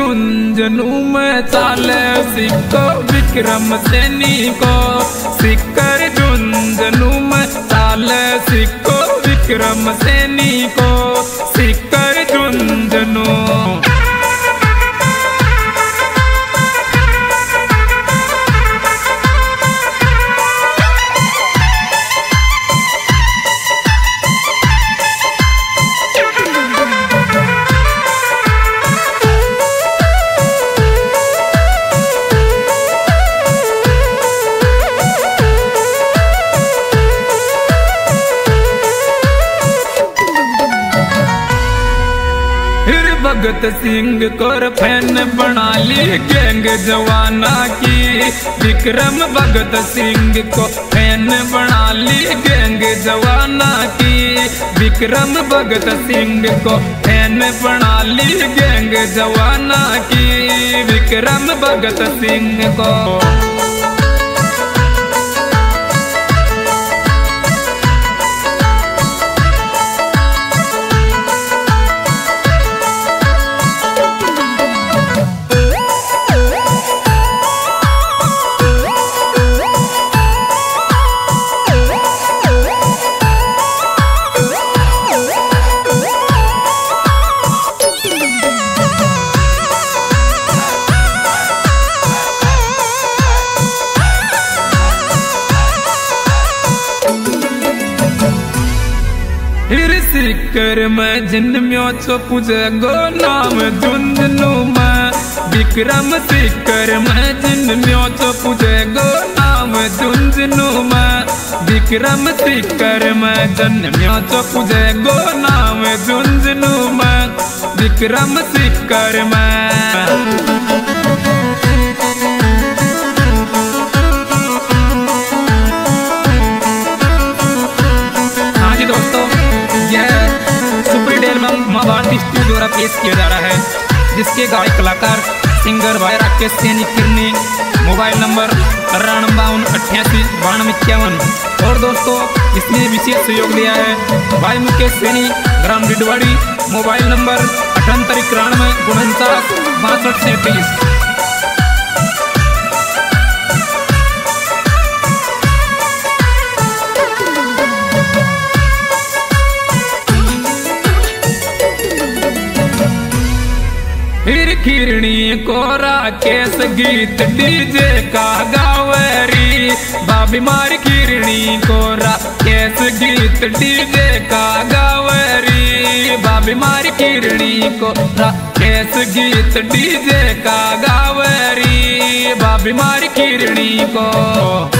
झुंझुनू में चाले सिक्को, विक्रम सैनी को। सिक्कर झुंझुनू में चाले सिक्को, विक्रम सैनी को। फिर भगत सिंह को फ़ैन बना ली गैंग जवाना की। विक्रम भगत सिंह को फ़ैन बना ली गैंग जवाना की। विक्रम भगत सिंह को फ़ैन बना ली गैंग जवाना की। विक्रम भगत सिंह को सिक्कर में जिनम्यो चो पूजे गो नाम झुंझुनू में। विक्रम सिक्कर में जिनम्यो चो पूजे गो नाम झुंझुनू में। विक्रम सिक्कर में जन्म्यो चो पूजे गो नाम झुंझुनू में। विक्रम सिक्कर में। सुपर एल्बम माँ भारती द्वारा पेश किया जा रहा है, जिसके गायक कलाकार सिंगर भाई राकेश सैनी किरनी मोबाइल नंबर तिरानवे बावन अट्ठासी बानवे इक्यावन। और दोस्तों, इसने विशेष सहयोग दिया है, भाई मुकेश सैनी, ग्राम डिडवाड़ी, मोबाइल नंबर अठहत्तर, इक्यानवे, उनचास, बासठ, सैंतीस। फिर खिरणी को राकेश गीत डीजे का गावरी। बाबी मार किरणी को राकेश गीत डीजे का गावरी। बाबी मार किरणी को राकेश गीत डीजे का गावरी। बाबी मार किरणी को